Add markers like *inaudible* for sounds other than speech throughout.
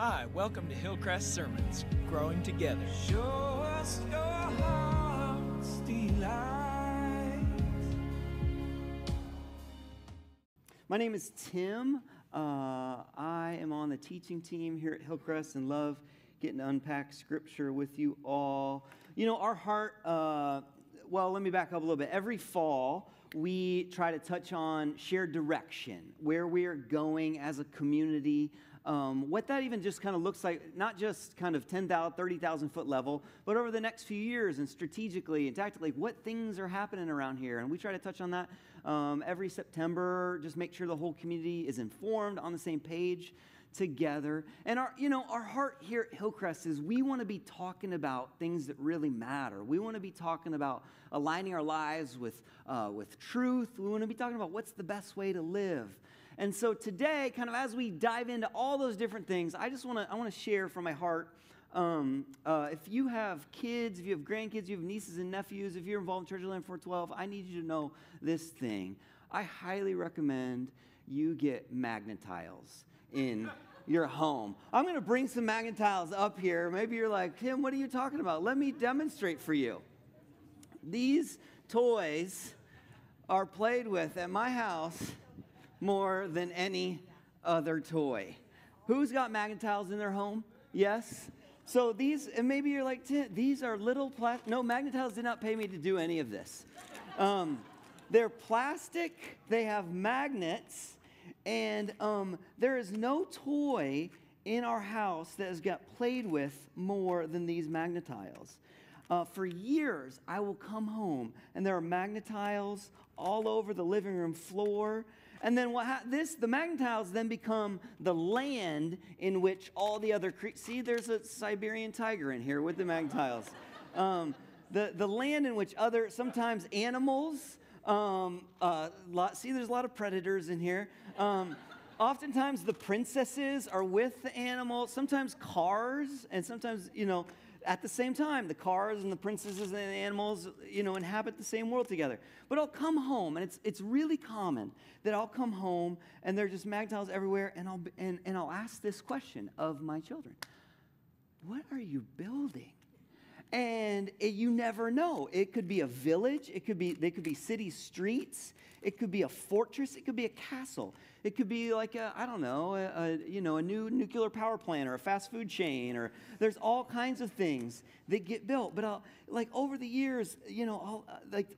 Hi, welcome to Hillcrest Sermons, growing together. Show us your heart's delight. My name is Tim. Uh, I am on the teaching team here at Hillcrest and love getting to unpack scripture with you all. You know, our heart, uh, well, let me back up a little bit. Every fall, we try to touch on shared direction, where we are going as a community. Um, what that even just kind of looks like, not just kind of 10,000, 30,000 foot level, but over the next few years and strategically and tactically, what things are happening around here. And we try to touch on that um, every September, just make sure the whole community is informed on the same page together. And our, you know, our heart here at Hillcrest is we want to be talking about things that really matter. We want to be talking about aligning our lives with, uh, with truth. We want to be talking about what's the best way to live. And so today, kind of as we dive into all those different things, I just want to I want to share from my heart. Um, uh, if you have kids, if you have grandkids, you have nieces and nephews, if you're involved in Treasureland 412, I need you to know this thing. I highly recommend you get magnet tiles in *laughs* your home. I'm going to bring some magnet tiles up here. Maybe you're like, Tim, what are you talking about? Let me demonstrate for you. These toys are played with at my house more than any other toy. Who's got magnet tiles in their home? Yes? So these, and maybe you're like, these are little plastic. No, magnet tiles did not pay me to do any of this. Um, they're plastic, they have magnets, and um, there is no toy in our house that has got played with more than these magnet tiles. Uh, for years, I will come home and there are magnet tiles all over the living room floor. And then what ha- this the magnet tiles then become the land in which all the other cre- see there's a Siberian tiger in here with the magnet tiles. *laughs* Um, the, the land in which other sometimes animals um, uh, lot, see there's a lot of predators in here. Um, oftentimes the princesses are with the animals. Sometimes cars and sometimes you know at the same time, the cars and the princesses and the animals, you know, inhabit the same world together. But I'll come home, and it's, it's really common that I'll come home and there are just magnet tiles everywhere, and I'll, and, and I'll ask this question of my children What are you building? And it, you never know. It could be a village, it could be, they could be city streets, it could be a fortress, it could be a castle. It could be like a, I don't know, a, a, you know, a new nuclear power plant or a fast food chain or there's all kinds of things that get built. But I'll, like over the years, you know, I'll, uh, like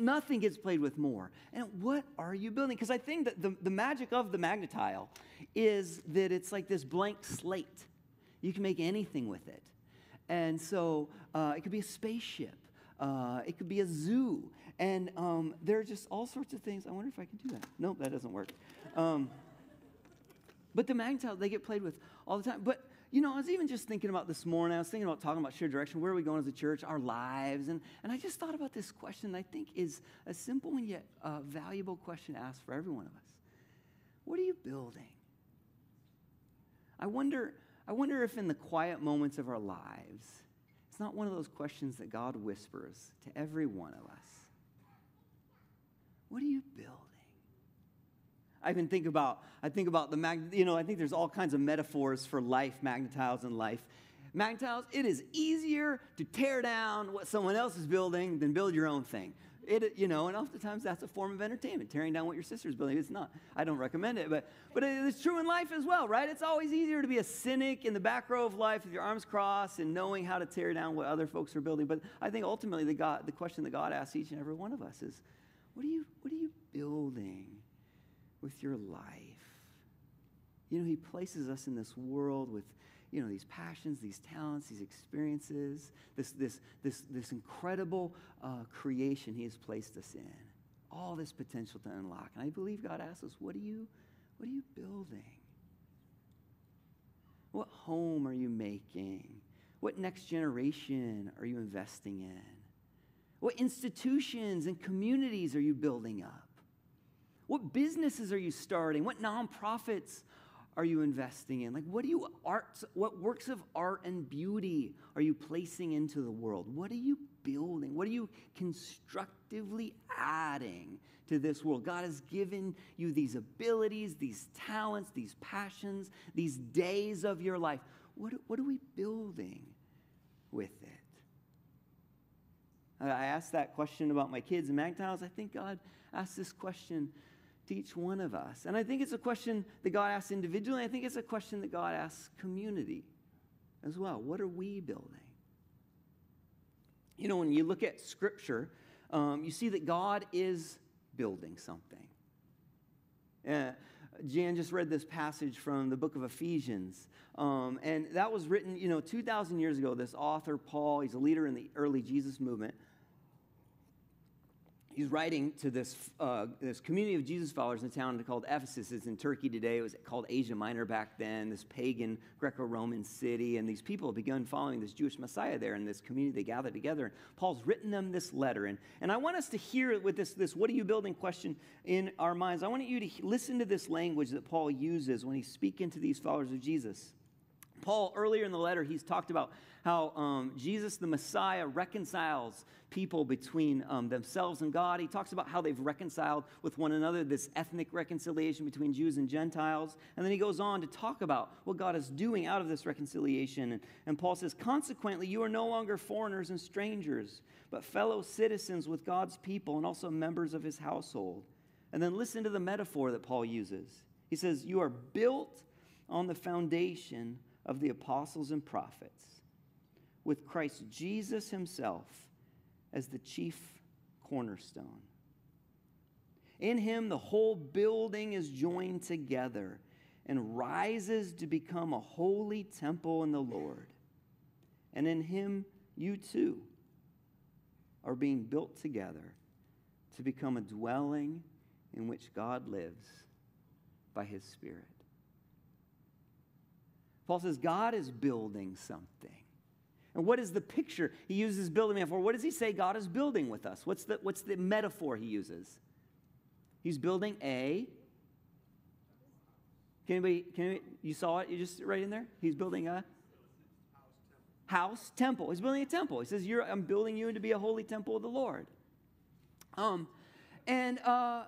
nothing gets played with more. And what are you building? Because I think that the, the magic of the magnet tile is that it's like this blank slate. You can make anything with it. And so uh, it could be a spaceship. Uh, it could be a zoo. And um, there are just all sorts of things. I wonder if I can do that. No, that doesn't work. Um, but the magnet tiles, they get played with all the time. But, you know, I was even just thinking about this morning. I was thinking about talking about shared direction. Where are we going as a church? Our lives. And, and I just thought about this question I think is a simple and yet uh, valuable question to ask for every one of us. What are you building? I wonder, I wonder if in the quiet moments of our lives, it's not one of those questions that God whispers to every one of us. What are you building? I even think about, I think about the, mag, you know, I think there's all kinds of metaphors for life, magnet and life. Magnet tiles, it is easier to tear down what someone else is building than build your own thing. It, you know, and oftentimes that's a form of entertainment, tearing down what your sister's building. It's not. I don't recommend it, but, but it's true in life as well, right? It's always easier to be a cynic in the back row of life with your arms crossed and knowing how to tear down what other folks are building. But I think ultimately the, God, the question that God asks each and every one of us is, what are you, what are you building with your life? You know, He places us in this world with, you know, these passions, these talents, these experiences, this, this, this, this incredible uh, creation He has placed us in. All this potential to unlock. And I believe God asks us, what are you, what are you building? What home are you making? What next generation are you investing in? What institutions and communities are you building up? What businesses are you starting? What nonprofits are you investing in? Like, what do you arts, what works of art and beauty are you placing into the world? What are you building? What are you constructively adding to this world? God has given you these abilities, these talents, these passions, these days of your life. What, what are we building with it? I asked that question about my kids in MagTiles. I think God asked this question to each one of us. And I think it's a question that God asks individually. I think it's a question that God asks community as well. What are we building? You know, when you look at Scripture, um, you see that God is building something. Uh, Jan just read this passage from the book of Ephesians. Um, and that was written, you know, 2,000 years ago. This author, Paul, he's a leader in the early Jesus movement he's writing to this, uh, this community of Jesus followers in a town called Ephesus. It's in Turkey today. It was called Asia Minor back then, this pagan Greco Roman city. And these people have begun following this Jewish Messiah there in this community. They gather together. And Paul's written them this letter. And, and I want us to hear with this, this what are you building question in our minds. I want you to listen to this language that Paul uses when he's speaking to these followers of Jesus. Paul, earlier in the letter, he's talked about how um, Jesus, the Messiah, reconciles people between um, themselves and God. He talks about how they've reconciled with one another, this ethnic reconciliation between Jews and Gentiles. And then he goes on to talk about what God is doing out of this reconciliation. And, and Paul says, Consequently, you are no longer foreigners and strangers, but fellow citizens with God's people and also members of his household. And then listen to the metaphor that Paul uses. He says, You are built on the foundation of the apostles and prophets, with Christ Jesus himself as the chief cornerstone. In him, the whole building is joined together and rises to become a holy temple in the Lord. And in him, you too are being built together to become a dwelling in which God lives by his Spirit. Paul says God is building something. And what is the picture? He uses building metaphor. What does he say God is building with us? What's the, what's the metaphor he uses? He's building a. Can anybody, can anybody, you saw it? You just right in there? He's building a house temple. He's building a temple. He says, You're, I'm building you to be a holy temple of the Lord. Um, and uh,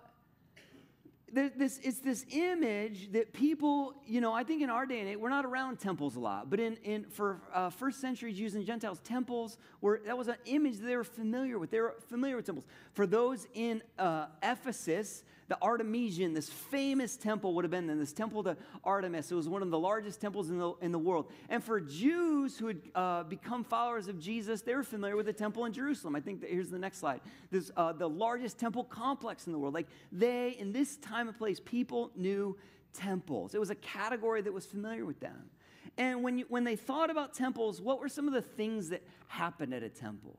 this, it's this image that people, you know, I think in our day and age, we're not around temples a lot, but in, in for uh, first century Jews and Gentiles, temples were, that was an image they were familiar with. They were familiar with temples. For those in uh, Ephesus, the Artemision, this famous temple would have been then, this temple to Artemis. It was one of the largest temples in the, in the world. And for Jews who had uh, become followers of Jesus, they were familiar with the temple in Jerusalem. I think that, here's the next slide. This, uh, the largest temple complex in the world. Like they, in this time and place, people knew temples. It was a category that was familiar with them. And when, you, when they thought about temples, what were some of the things that happened at a temple?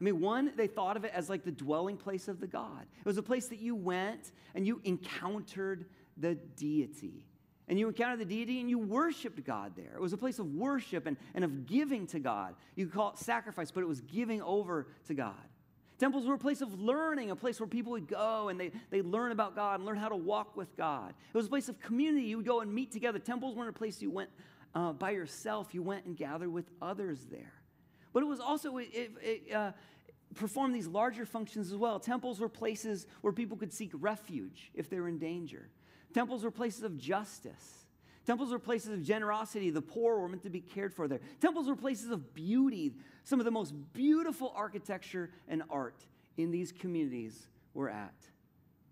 I mean, one, they thought of it as like the dwelling place of the God. It was a place that you went and you encountered the deity. And you encountered the deity and you worshiped God there. It was a place of worship and, and of giving to God. You could call it sacrifice, but it was giving over to God. Temples were a place of learning, a place where people would go and they, they learn about God and learn how to walk with God. It was a place of community. You would go and meet together. Temples weren't a place you went uh, by yourself, you went and gathered with others there. But it was also, it, it uh, performed these larger functions as well. Temples were places where people could seek refuge if they were in danger. Temples were places of justice. Temples were places of generosity. The poor were meant to be cared for there. Temples were places of beauty. Some of the most beautiful architecture and art in these communities were at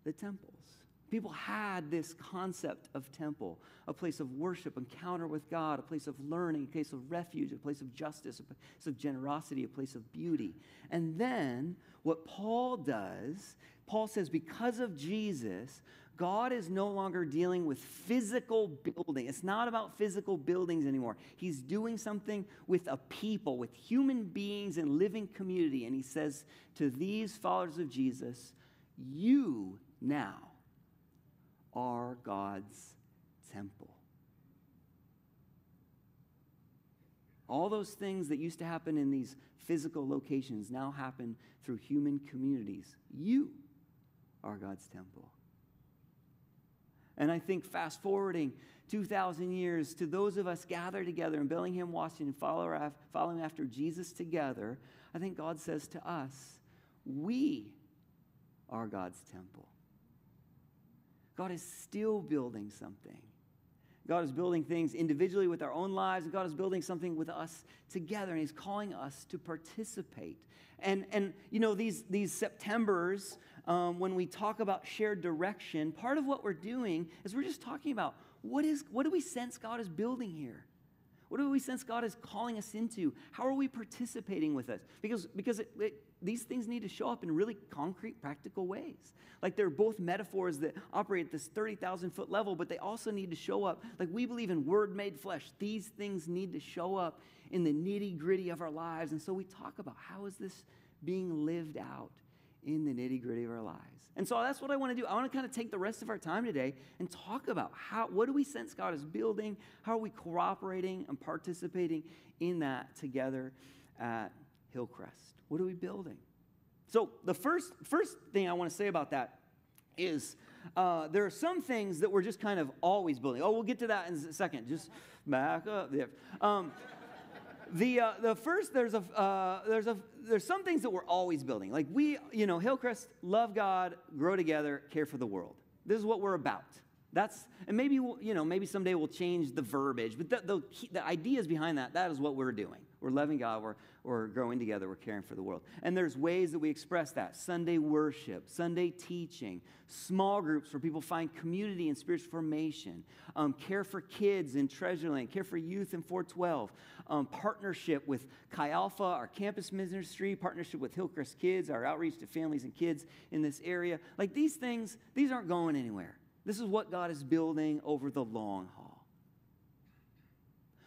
the temples. People had this concept of temple, a place of worship, encounter with God, a place of learning, a place of refuge, a place of justice, a place of generosity, a place of beauty. And then what Paul does, Paul says, because of Jesus, God is no longer dealing with physical building. It's not about physical buildings anymore. He's doing something with a people, with human beings and living community. And he says to these followers of Jesus, You now are God's temple. All those things that used to happen in these physical locations now happen through human communities. You are God's temple. And I think fast forwarding 2,000 years to those of us gathered together in Bellingham, Washington, following after Jesus together, I think God says to us, we are God's temple. God is still building something. God is building things individually with our own lives, and God is building something with us together, and He's calling us to participate. And, and you know, these, these Septembers, um, when we talk about shared direction, part of what we're doing is we're just talking about what, is, what do we sense God is building here? What do we sense God is calling us into? How are we participating with us? Because, because it, it, these things need to show up in really concrete, practical ways. Like they're both metaphors that operate at this 30,000 foot level, but they also need to show up. Like we believe in word made flesh. These things need to show up in the nitty gritty of our lives. And so we talk about how is this being lived out in the nitty gritty of our lives. And so that's what I want to do. I want to kind of take the rest of our time today and talk about how what do we sense God is building? How are we cooperating and participating in that together at Hillcrest? What are we building? So the first first thing I want to say about that is uh, there are some things that we're just kind of always building. Oh, we'll get to that in a second. Just back up. Yeah. Um, the, uh, the first, there's, a, uh, there's, a, there's some things that we're always building. Like we, you know, Hillcrest, love God, grow together, care for the world. This is what we're about. That's, and maybe, we'll, you know, maybe someday we'll change the verbiage, but the, the, the ideas behind that, that is what we're doing. We're loving God, we're, we're growing together, we're caring for the world. And there's ways that we express that Sunday worship, Sunday teaching, small groups where people find community and spiritual formation, um, care for kids in Treasureland, care for youth in 412, um, partnership with Chi Alpha, our campus ministry, partnership with Hillcrest Kids, our outreach to families and kids in this area. Like these things, these aren't going anywhere. This is what God is building over the long haul.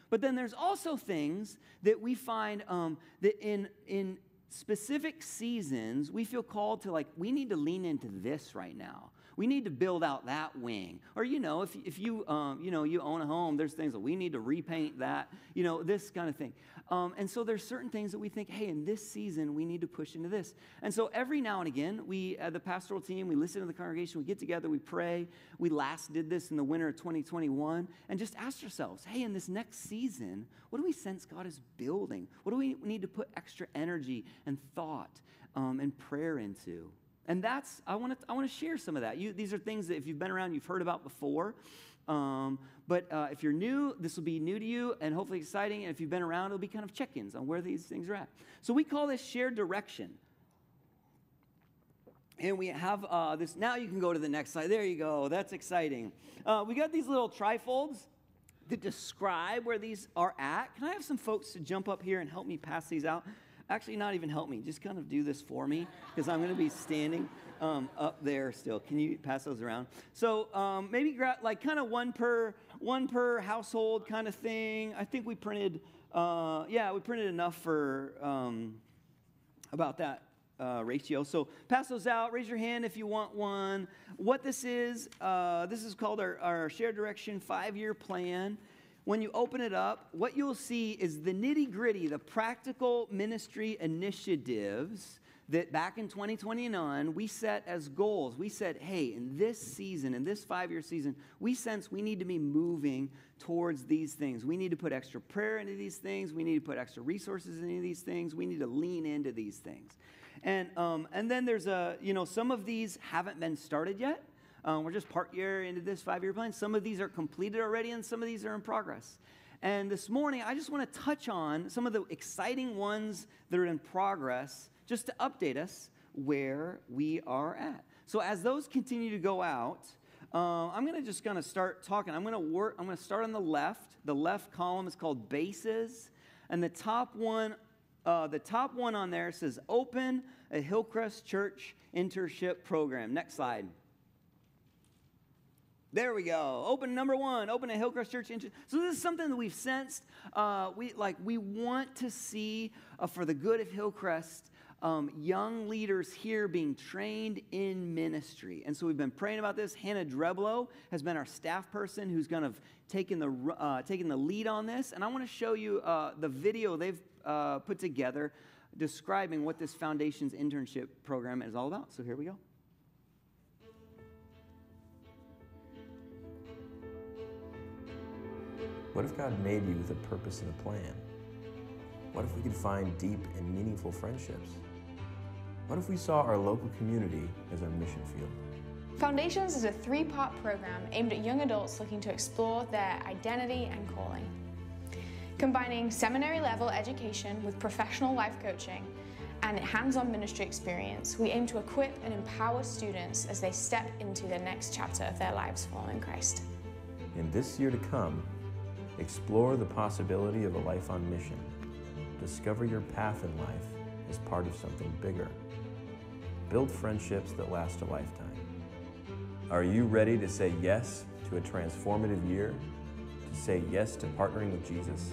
But then there's also things that we find um, that in, in specific seasons, we feel called to, like, we need to lean into this right now. We need to build out that wing. Or, you know, if, if you, um, you know, you own a home, there's things that we need to repaint that, you know, this kind of thing. Um, and so there's certain things that we think, hey, in this season, we need to push into this. And so every now and again, we, uh, the pastoral team, we listen to the congregation, we get together, we pray. We last did this in the winter of 2021 and just ask ourselves, hey, in this next season, what do we sense God is building? What do we need to put extra energy and thought um, and prayer into? And that's, I want to I wanna share some of that. You, these are things that if you've been around, you've heard about before. Um, but uh, if you're new, this will be new to you and hopefully exciting. And if you've been around, it'll be kind of check ins on where these things are at. So we call this shared direction. And we have uh, this. Now you can go to the next slide. There you go. That's exciting. Uh, we got these little trifolds that describe where these are at. Can I have some folks to jump up here and help me pass these out? Actually, not even help me. Just kind of do this for me because I'm going to be standing um, up there still. Can you pass those around? So um, maybe like kind of one per one per household kind of thing. I think we printed. Uh, yeah, we printed enough for um, about that uh, ratio. So pass those out. Raise your hand if you want one. What this is, uh, this is called our, our shared direction five year plan when you open it up, what you'll see is the nitty gritty, the practical ministry initiatives that back in 2029 we set as goals. We said, hey, in this season, in this five year season, we sense we need to be moving towards these things. We need to put extra prayer into these things. We need to put extra resources into these things. We need to lean into these things. And, um, and then there's a, you know, some of these haven't been started yet. Um, we're just part year into this five year plan. Some of these are completed already, and some of these are in progress. And this morning, I just want to touch on some of the exciting ones that are in progress, just to update us where we are at. So as those continue to go out, uh, I'm going to just of start talking. I'm going to work. I'm going to start on the left. The left column is called bases, and the top one, uh, the top one on there says "Open a Hillcrest Church Internship Program." Next slide. There we go. Open number one. Open a Hillcrest Church. So this is something that we've sensed. Uh, we like we want to see uh, for the good of Hillcrest. Um, young leaders here being trained in ministry. And so we've been praying about this. Hannah Dreblo has been our staff person who's kind of taken the, uh, taken the lead on this. And I want to show you uh, the video they've uh, put together describing what this Foundations internship program is all about. So here we go. What if God made you with a purpose and a plan? What if we could find deep and meaningful friendships? What if we saw our local community as our mission field? Foundations is a three part program aimed at young adults looking to explore their identity and calling. Combining seminary level education with professional life coaching and hands on ministry experience, we aim to equip and empower students as they step into the next chapter of their lives following Christ. In this year to come, explore the possibility of a life on mission. Discover your path in life as part of something bigger. Build friendships that last a lifetime. Are you ready to say yes to a transformative year? To say yes to partnering with Jesus?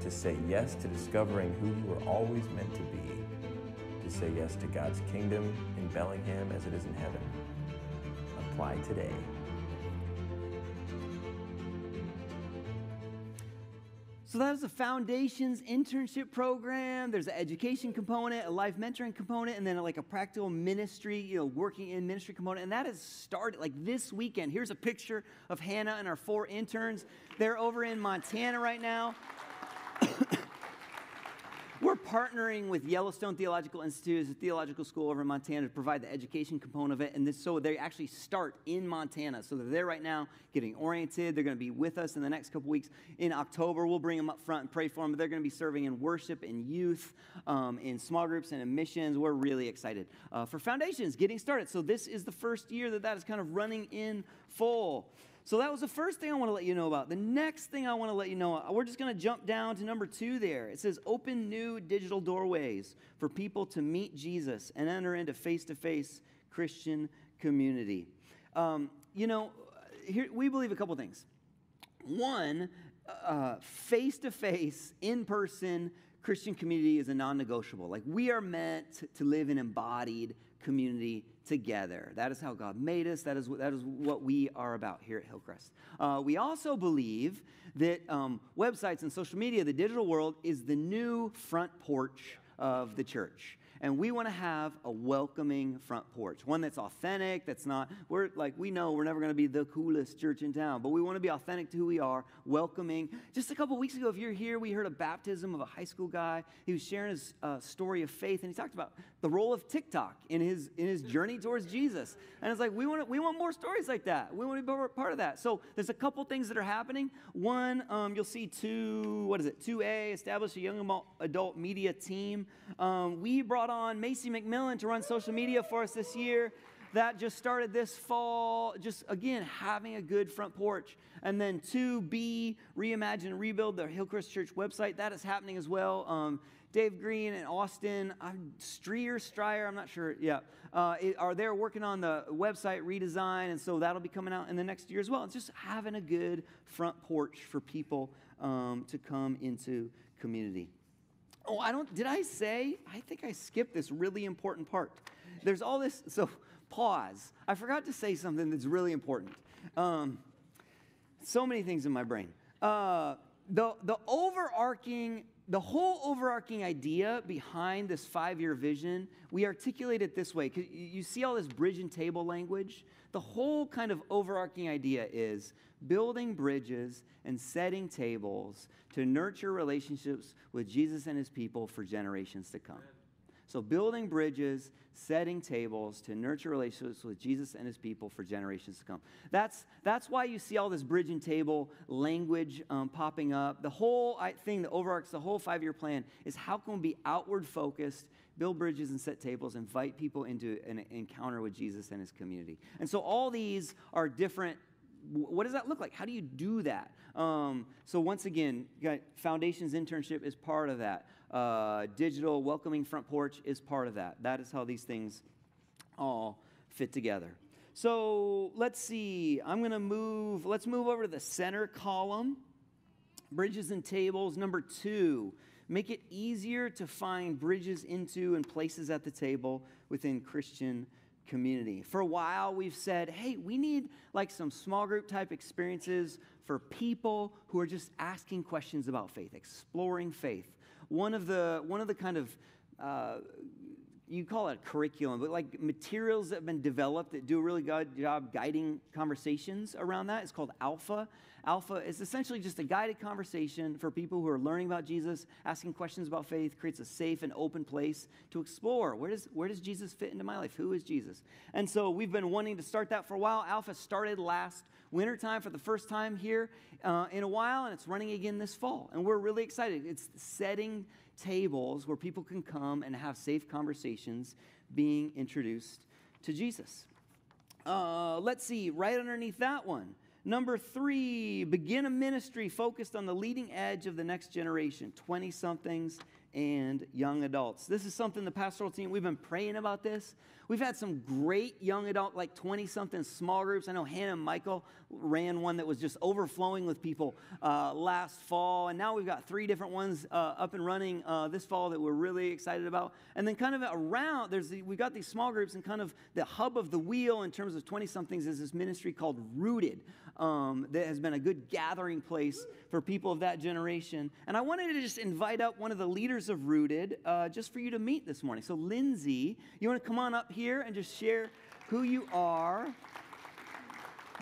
To say yes to discovering who you were always meant to be? To say yes to God's kingdom in Bellingham as it is in heaven? Apply today. So that is a foundations internship program. There's an education component, a life mentoring component, and then like a practical ministry, you know, working in ministry component. And that has started like this weekend. Here's a picture of Hannah and our four interns. They're over in Montana right now. We're partnering with Yellowstone Theological Institute, it's a theological school over in Montana, to provide the education component of it. And this, so they actually start in Montana. So they're there right now, getting oriented. They're going to be with us in the next couple weeks. In October, we'll bring them up front and pray for them. But they're going to be serving in worship, in youth, um, in small groups, and in missions. We're really excited uh, for Foundations getting started. So this is the first year that that is kind of running in full. So that was the first thing I want to let you know about. The next thing I want to let you know, we're just going to jump down to number two there. It says, open new digital doorways for people to meet Jesus and enter into face to face Christian community. Um, you know, here, we believe a couple things. One, face to face, in person Christian community is a non negotiable. Like, we are meant to live in embodied community together. That is how God made us. That is, that is what we are about here at Hillcrest. Uh, we also believe that um, websites and social media, the digital world, is the new front porch of the church and we want to have a welcoming front porch one that's authentic that's not we're like we know we're never going to be the coolest church in town but we want to be authentic to who we are welcoming. Just a couple weeks ago if you're here we heard a baptism of a high school guy. He was sharing his uh, story of faith and he talked about the role of tiktok in his in his journey towards jesus. And it's like we want we want more stories like that. We want to be part of that. So there's a couple things that are happening. One um, you'll see two what is it 2a establish a young adult media team. Um, we brought brought on Macy McMillan to run social media for us this year. That just started this fall, just again, having a good front porch. And then 2B, reimagine, rebuild the Hillcrest Church website. That is happening as well. Um, Dave Green and Austin, uh, Strier, Stryer, I'm not sure, yeah, uh, are there working on the website redesign, and so that'll be coming out in the next year as well. It's just having a good front porch for people um, to come into community. Oh, I don't, did I say? I think I skipped this really important part. There's all this, so pause. I forgot to say something that's really important. Um, so many things in my brain. Uh, the, the overarching, the whole overarching idea behind this five year vision, we articulate it this way. You see all this bridge and table language? The whole kind of overarching idea is building bridges and setting tables to nurture relationships with Jesus and his people for generations to come. So, building bridges, setting tables to nurture relationships with Jesus and his people for generations to come. That's, that's why you see all this bridge and table language um, popping up. The whole thing that overarches the whole five year plan is how can we be outward focused, build bridges and set tables, invite people into an encounter with Jesus and his community. And so, all these are different what does that look like? How do you do that? Um, so once again, Foundations internship is part of that. Uh, digital welcoming front porch is part of that. That is how these things all fit together. So let's see. I'm going to move. Let's move over to the center column. Bridges and tables. Number two, make it easier to find bridges into and places at the table within Christian community. For a while, we've said, hey, we need like some small group type experiences for people who are just asking questions about faith, exploring faith. One of the, one of the kind of uh, you call it a curriculum, but like materials that have been developed that do a really good job guiding conversations around that. It's called Alpha. Alpha is essentially just a guided conversation for people who are learning about Jesus, asking questions about faith, creates a safe and open place to explore where does, where does Jesus fit into my life? Who is Jesus? And so we've been wanting to start that for a while. Alpha started last wintertime for the first time here uh, in a while, and it's running again this fall. And we're really excited. It's setting tables where people can come and have safe conversations being introduced to Jesus. Uh, let's see, right underneath that one. Number three, begin a ministry focused on the leading edge of the next generation, 20 somethings and young adults. This is something the pastoral team, we've been praying about this. We've had some great young adult, like 20 something small groups. I know Hannah and Michael ran one that was just overflowing with people uh, last fall. And now we've got three different ones uh, up and running uh, this fall that we're really excited about. And then kind of around, there's the, we've got these small groups and kind of the hub of the wheel in terms of 20 somethings is this ministry called Rooted um, that has been a good gathering place for people of that generation. And I wanted to just invite up one of the leaders of Rooted uh, just for you to meet this morning. So, Lindsay, you want to come on up here and just share who you are,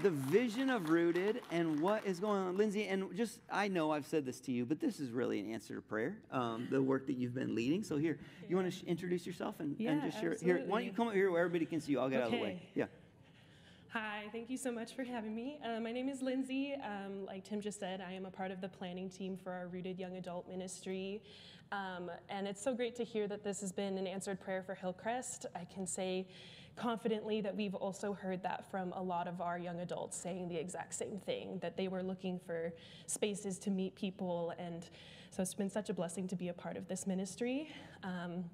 the vision of Rooted, and what is going on. Lindsay, and just, I know I've said this to you, but this is really an answer to prayer, um, the work that you've been leading. So, here, you want to sh- introduce yourself and, Yeah, and just share? Here, why don't you come up here where everybody can see you? I'll get out of the way. Okay. Yeah. Hi, thank you so much for having me. Uh, my name is Lindsay. Um, like Tim just said, I am a part of the planning team for our Rooted Young Adult Ministry. Um, and it's so great to hear that this has been an answered prayer for Hillcrest. I can say confidently that we've also heard that from a lot of our young adults saying the exact same thing, that they were looking for spaces to meet people. And so it's been such a blessing to be a part of this ministry. Um,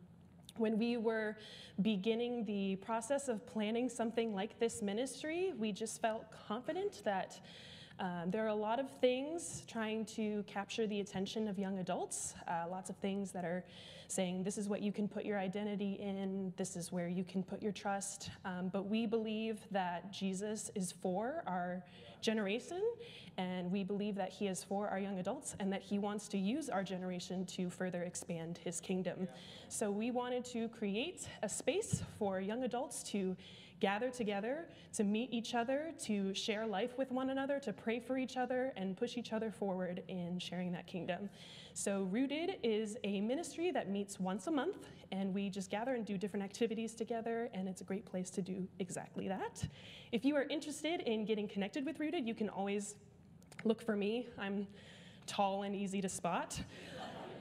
when we were beginning the process of planning something like this ministry, we just felt confident that um, there are a lot of things trying to capture the attention of young adults, uh, lots of things that are saying this is what you can put your identity in, this is where you can put your trust. Um, but we believe that Jesus is for our generation, and we believe that He is for our young adults, and that He wants to use our generation to further expand His kingdom. So we wanted to create a space for young adults to gather together, to meet each other, to share life with one another, to pray for each other, and push each other forward in sharing that kingdom. So, Rooted is a ministry that meets once a month, and we just gather and do different activities together, and it's a great place to do exactly that. If you are interested in getting connected with Rooted, you can always look for me. I'm tall and easy to spot.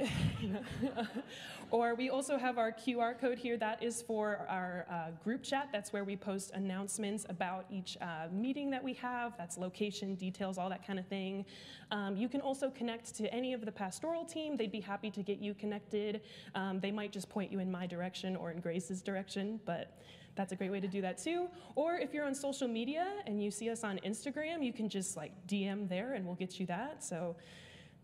*laughs* or we also have our QR code here. That is for our uh, group chat. That's where we post announcements about each uh, meeting that we have. That's location, details, all that kind of thing. Um, you can also connect to any of the pastoral team. They'd be happy to get you connected. Um, they might just point you in my direction or in Grace's direction, but that's a great way to do that too. Or if you're on social media and you see us on Instagram, you can just like DM there and we'll get you that. So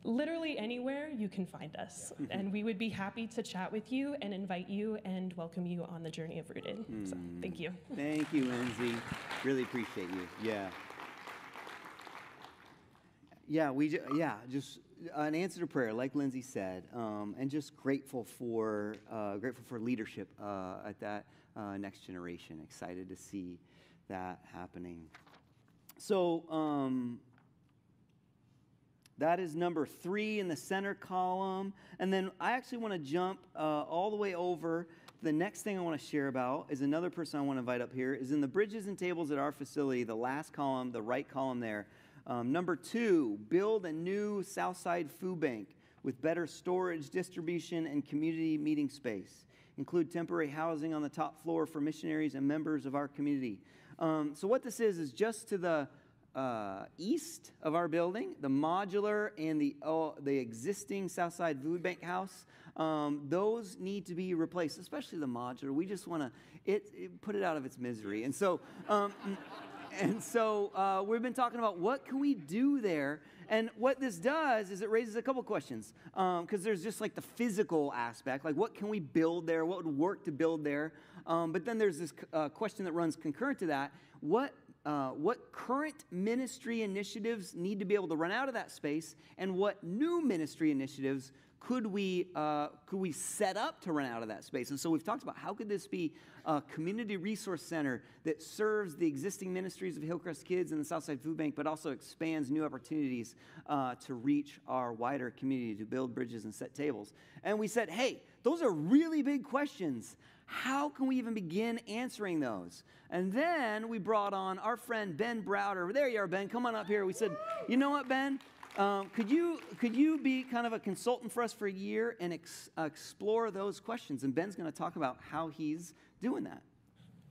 literally anywhere you can find us. and we would be happy to chat with you and invite you and welcome you on the journey of Rooted. So thank you. Thank you, Lindsay. Really appreciate you. Yeah. Yeah, we yeah, just an answer to prayer, like Lindsay said, um, and just grateful for uh, grateful for leadership uh, at that uh, next generation. Excited to see that happening. So um, that is number three in the center column, and then I actually want to jump uh, all the way over. The next thing I want to share about is another person I want to invite up here. Is in the bridges and tables at our facility, the last column, the right column there. Um, number two, build a new Southside food bank with better storage, distribution, and community meeting space. Include temporary housing on the top floor for missionaries and members of our community. Um, so, what this is, is just to the uh, east of our building, the modular and the, uh, the existing Southside Food Bank house, um, those need to be replaced, especially the modular. We just want to it, it- put it out of its misery. And so, um, *laughs* and so uh, we've been talking about what can we do there and what this does is it raises a couple questions because there's just like the physical aspect like what can we build there what would work to build there um, but then there's this uh, question that runs concurrent to that what uh, what current ministry initiatives need to be able to run out of that space and what new ministry initiatives could we, uh, could we set up to run out of that space? And so we've talked about how could this be a community resource center that serves the existing ministries of Hillcrest Kids and the Southside Food Bank, but also expands new opportunities uh, to reach our wider community, to build bridges and set tables. And we said, hey, those are really big questions. How can we even begin answering those? And then we brought on our friend Ben Browder. There you are, Ben. Come on up here. We said, you know what, Ben? Um, could you could you be kind of a consultant for us for a year and ex- uh, explore those questions? And Ben's going to talk about how he's doing that.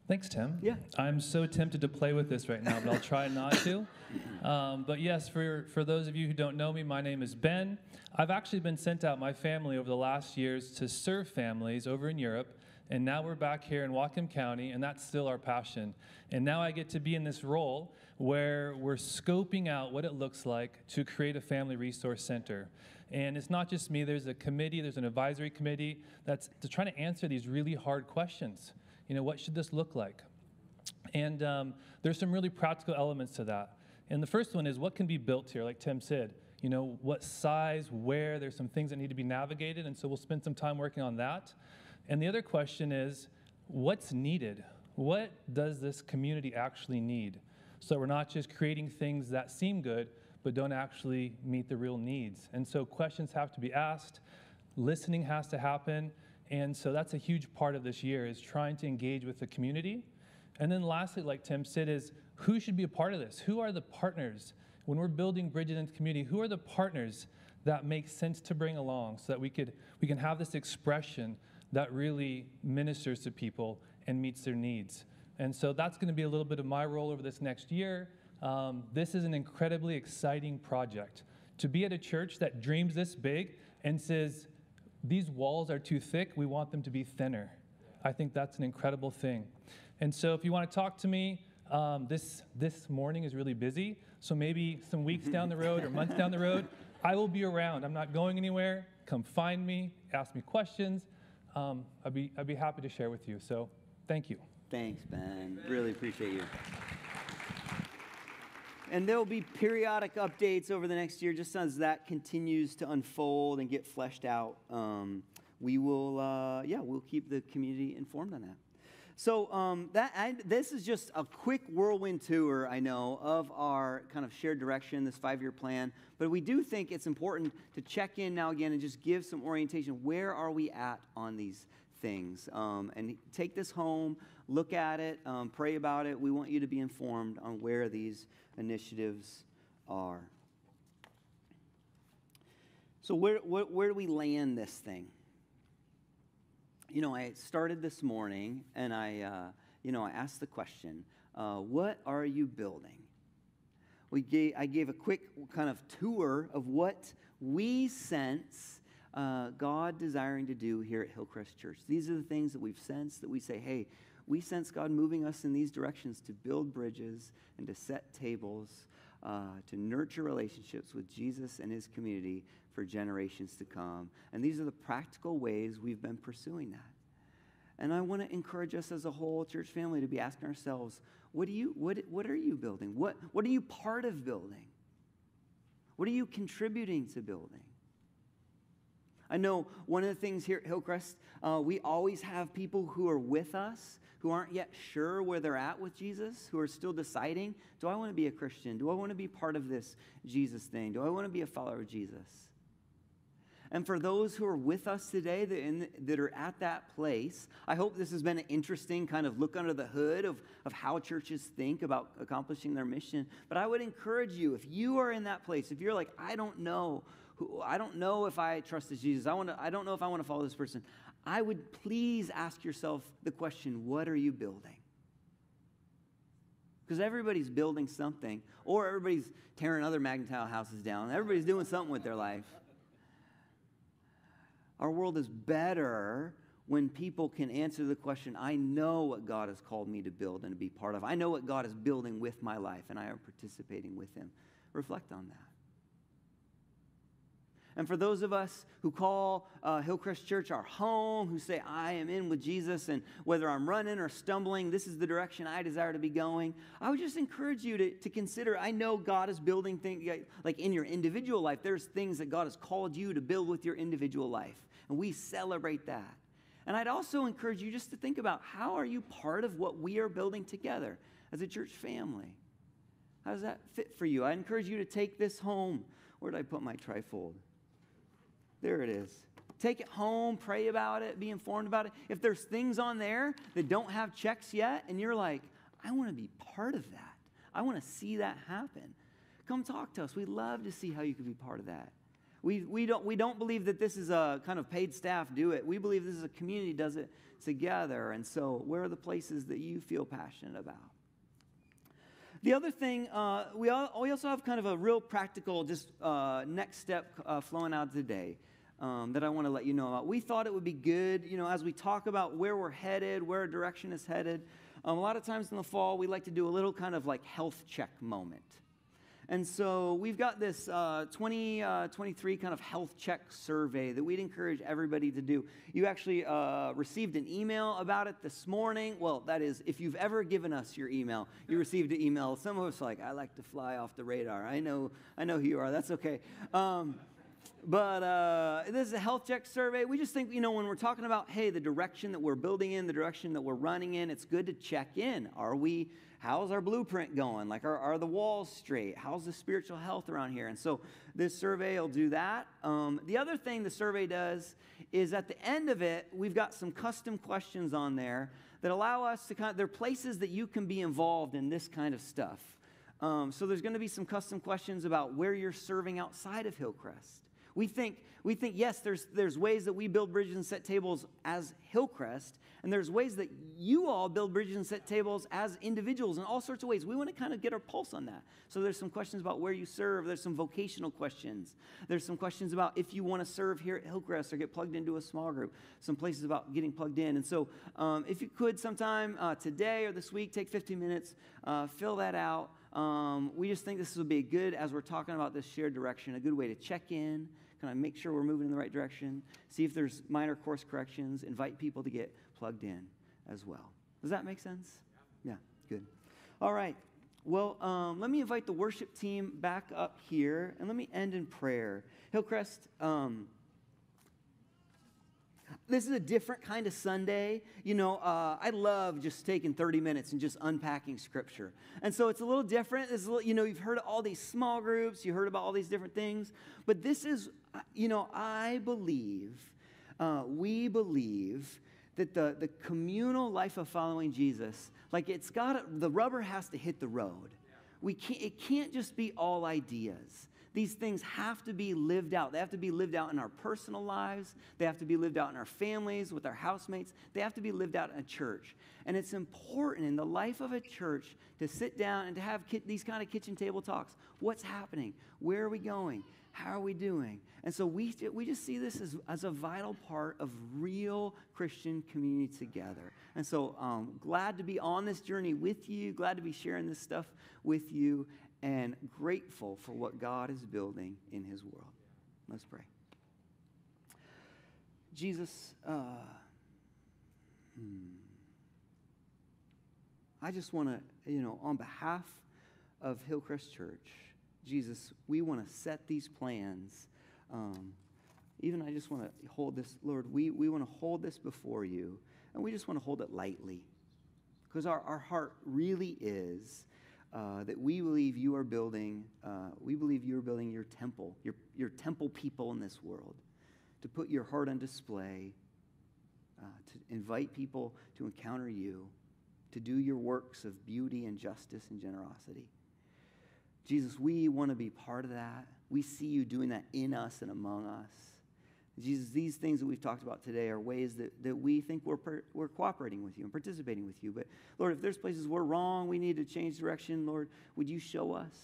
Thanks, Tim. Yeah. I'm so tempted to play with this right now, but I'll try not to. *laughs* Um, but yes, for, for those of you who don't know me, my name is Ben. I've actually been sent out my family over the last years to serve families over in Europe. And now we're back here in Whatcom County, and that's still our passion. And now I get to be in this role where we're scoping out what it looks like to create a family resource center. And it's not just me, there's a committee, there's an advisory committee that's to trying to answer these really hard questions. You know, what should this look like? And um, there's some really practical elements to that. And the first one is what can be built here, like Tim said. You know, what size, where, there's some things that need to be navigated, and so we'll spend some time working on that. And the other question is what's needed? What does this community actually need? So we're not just creating things that seem good, but don't actually meet the real needs. And so questions have to be asked, listening has to happen. And so that's a huge part of this year is trying to engage with the community. And then lastly, like Tim said, is who should be a part of this? Who are the partners? When we're building bridges into community, who are the partners that make sense to bring along so that we could we can have this expression that really ministers to people and meets their needs? And so that's going to be a little bit of my role over this next year. Um, this is an incredibly exciting project. To be at a church that dreams this big and says, these walls are too thick, we want them to be thinner. I think that's an incredible thing. And so if you want to talk to me, um, this, this morning is really busy. So maybe some weeks down the road or months down the road, I will be around. I'm not going anywhere. Come find me, ask me questions. Um, I'd, be, I'd be happy to share with you. So thank you. Thanks, Ben. Really appreciate you. And there will be periodic updates over the next year, just as that continues to unfold and get fleshed out. Um, we will, uh, yeah, we'll keep the community informed on that. So um, that I, this is just a quick whirlwind tour, I know, of our kind of shared direction, this five-year plan. But we do think it's important to check in now again and just give some orientation. Where are we at on these things? Um, and take this home, look at it, um, pray about it. We want you to be informed on where these initiatives are. So where, where, where do we land this thing? You know, I started this morning and I, uh, you know, I asked the question, uh, what are you building? We gave, I gave a quick kind of tour of what we sense uh, God desiring to do here at Hillcrest Church. These are the things that we've sensed that we say, hey, we sense God moving us in these directions to build bridges and to set tables, uh, to nurture relationships with Jesus and his community for generations to come. And these are the practical ways we've been pursuing that. And I want to encourage us as a whole church family to be asking ourselves, what, do you, what, what are you building? What, what are you part of building? What are you contributing to building? I know one of the things here at Hillcrest, uh, we always have people who are with us who aren't yet sure where they're at with Jesus, who are still deciding do I want to be a Christian? Do I want to be part of this Jesus thing? Do I want to be a follower of Jesus? And for those who are with us today that, in, that are at that place, I hope this has been an interesting kind of look under the hood of, of how churches think about accomplishing their mission. But I would encourage you, if you are in that place, if you're like, I don't know, I don't know if I trust Jesus, I, want to, I don't know if I want to follow this person, I would please ask yourself the question what are you building? Because everybody's building something, or everybody's tearing other Magna houses down. Everybody's doing something with their life. Our world is better when people can answer the question I know what God has called me to build and to be part of. I know what God is building with my life, and I am participating with Him. Reflect on that. And for those of us who call uh, Hillcrest Church our home, who say, I am in with Jesus, and whether I'm running or stumbling, this is the direction I desire to be going, I would just encourage you to, to consider. I know God is building things like in your individual life, there's things that God has called you to build with your individual life. And we celebrate that. And I'd also encourage you just to think about how are you part of what we are building together as a church family? How does that fit for you? I encourage you to take this home. Where did I put my trifold? There it is. Take it home, pray about it, be informed about it. If there's things on there that don't have checks yet, and you're like, I want to be part of that, I want to see that happen, come talk to us. We'd love to see how you could be part of that. We, we, don't, we don't believe that this is a kind of paid staff do it. We believe this is a community does it together. And so, where are the places that you feel passionate about? The other thing, uh, we, all, we also have kind of a real practical, just uh, next step uh, flowing out today um, that I want to let you know about. We thought it would be good, you know, as we talk about where we're headed, where our direction is headed. Um, a lot of times in the fall, we like to do a little kind of like health check moment. And so we've got this uh, 2023 uh, kind of health check survey that we'd encourage everybody to do. You actually uh, received an email about it this morning. Well, that is, if you've ever given us your email, you received an email. Some of us like, I like to fly off the radar. I know, I know who you are. That's okay. Um, but uh, this is a health check survey. We just think, you know, when we're talking about, hey, the direction that we're building in, the direction that we're running in, it's good to check in. Are we how's our blueprint going? Like, are, are the walls straight? How's the spiritual health around here? And so this survey will do that. Um, the other thing the survey does is at the end of it, we've got some custom questions on there that allow us to kind of, they're places that you can be involved in this kind of stuff. Um, so there's going to be some custom questions about where you're serving outside of Hillcrest. We think, we think yes, there's, there's ways that we build bridges and set tables as Hillcrest, and there's ways that you all build bridges and set tables as individuals in all sorts of ways. We want to kind of get our pulse on that. So there's some questions about where you serve. There's some vocational questions. There's some questions about if you want to serve here at Hillcrest or get plugged into a small group. Some places about getting plugged in. And so um, if you could sometime uh, today or this week, take 15 minutes, uh, fill that out. Um, we just think this would be good as we're talking about this shared direction, a good way to check in kind of make sure we're moving in the right direction, see if there's minor course corrections, invite people to get plugged in as well. Does that make sense? Yeah, good. All right. Well, um, let me invite the worship team back up here and let me end in prayer. Hillcrest, um, this is a different kind of Sunday. You know, uh, I love just taking 30 minutes and just unpacking scripture. And so it's a little different. It's little, you know, you've heard all these small groups, you heard about all these different things. But this is, uh, you know, I believe, uh, we believe that the, the communal life of following Jesus, like it's got, the rubber has to hit the road. We can't, it can't just be all ideas. These things have to be lived out. They have to be lived out in our personal lives. They have to be lived out in our families, with our housemates. They have to be lived out in a church. And it's important in the life of a church to sit down and to have ki- these kind of kitchen table talks. What's happening? Where are we going? How are we doing? And so we, we just see this as, as a vital part of real Christian community together. And so um, glad to be on this journey with you, glad to be sharing this stuff with you and grateful for what God is building in his world. Let's pray. Jesus, uh, hmm, I just want to, you know, on behalf of Hillcrest Church, Jesus, we want to set these plans. Um, even I just want to hold this, Lord, we, we want to hold this before you, and we just want to hold it lightly. Because our, our heart really is uh, that we believe you are building, uh, we believe you are building your temple, your, your temple people in this world, to put your heart on display, uh, to invite people to encounter you, to do your works of beauty and justice and generosity. Jesus, we want to be part of that. We see you doing that in us and among us. Jesus, these things that we've talked about today are ways that, that we think we're, per, we're cooperating with you and participating with you. But Lord, if there's places we're wrong, we need to change direction, Lord, would you show us?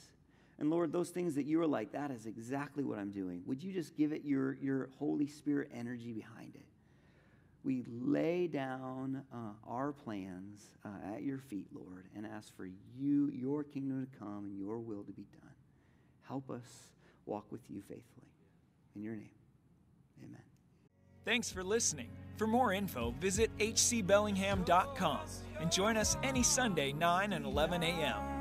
And Lord, those things that you are like, that is exactly what I'm doing. Would you just give it your, your Holy Spirit energy behind it? We lay down uh, our plans uh, at your feet, Lord, and ask for you, your kingdom to come and your will to be done. Help us walk with you faithfully. In your name, amen. Thanks for listening. For more info, visit hcbellingham.com and join us any Sunday, 9 and 11 a.m.